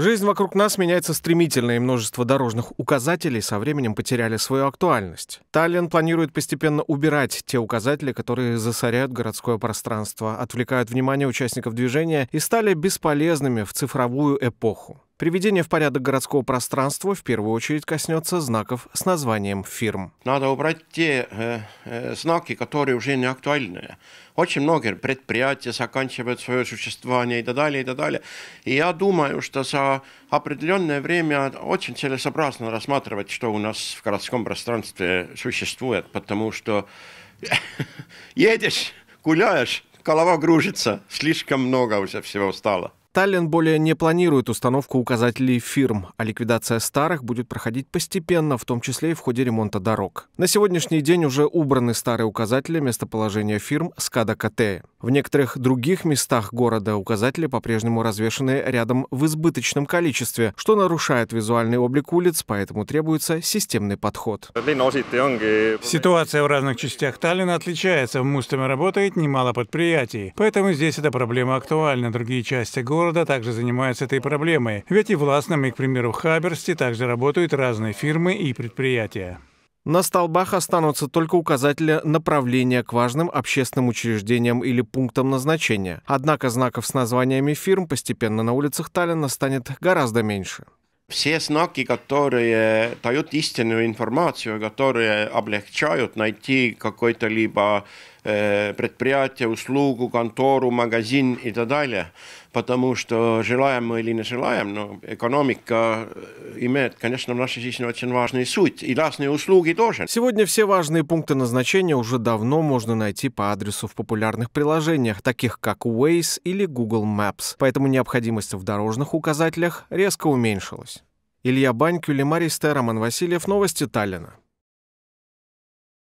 Жизнь вокруг нас меняется стремительно, и множество дорожных указателей со временем потеряли свою актуальность. Таллин планирует постепенно убирать те указатели, которые засоряют городское пространство, отвлекают внимание участников движения и стали бесполезными в цифровую эпоху. Приведение в порядок городского пространства в первую очередь коснется знаков с названием фирм. Надо убрать те э, э, знаки, которые уже не актуальны. Очень многие предприятия заканчивают свое существование и так далее, и так далее. И я думаю, что за определенное время очень целесообразно рассматривать, что у нас в городском пространстве существует, потому что едешь, гуляешь, голова гружится, слишком много уже всего стало. Таллин более не планирует установку указателей фирм, а ликвидация старых будет проходить постепенно, в том числе и в ходе ремонта дорог. На сегодняшний день уже убраны старые указатели местоположения фирм Скада КТ. В некоторых других местах города указатели по-прежнему развешаны рядом в избыточном количестве, что нарушает визуальный облик улиц, поэтому требуется системный подход. Ситуация в разных частях Таллина отличается. В Мустаме работает немало предприятий, поэтому здесь эта проблема актуальна. Другие части города города также занимаются этой проблемой, ведь и в Ласном, и, к примеру, в Хаберсте также работают разные фирмы и предприятия. На столбах останутся только указатели направления к важным общественным учреждениям или пунктам назначения. Однако знаков с названиями фирм постепенно на улицах Таллина станет гораздо меньше. Все знаки, которые дают истинную информацию, которые облегчают найти какой-то либо э, предприятие, услугу, контору, магазин и так далее. Потому что желаем мы или не желаем, но экономика имеет, конечно, в нашей жизни очень важную суть. И разные услуги тоже. Сегодня все важные пункты назначения уже давно можно найти по адресу в популярных приложениях, таких как Waze или Google Maps. Поэтому необходимость в дорожных указателях резко уменьшилась. Илья Банькю, Лемарий Роман Васильев, Новости Таллина.